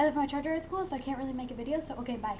I left my charger at school, so I can't really make a video, so okay, bye.